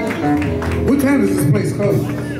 What time is this place closed?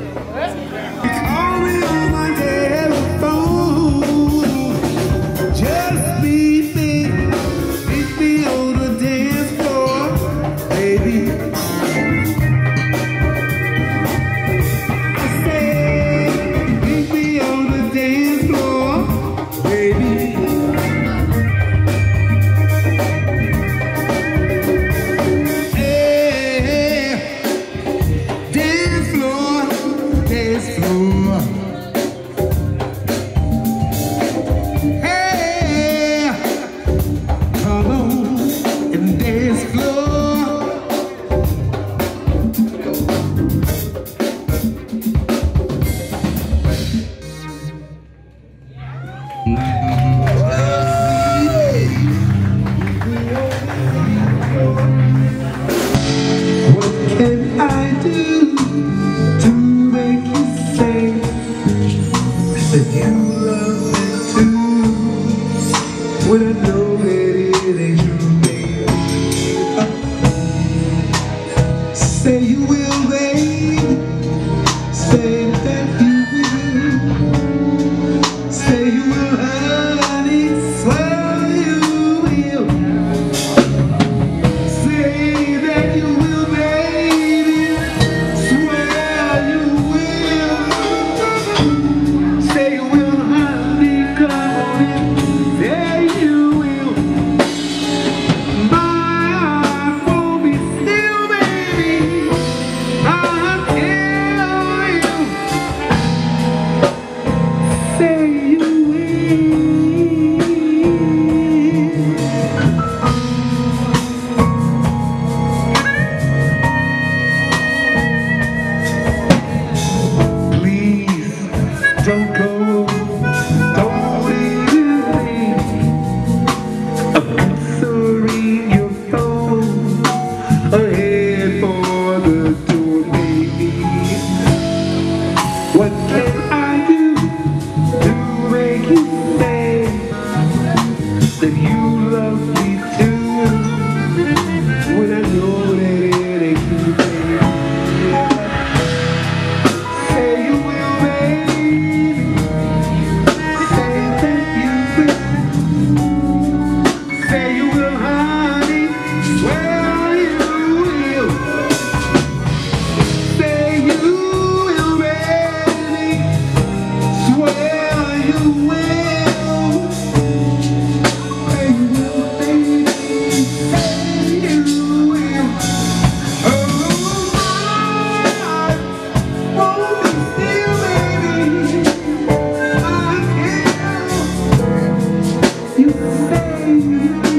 When I When you fade.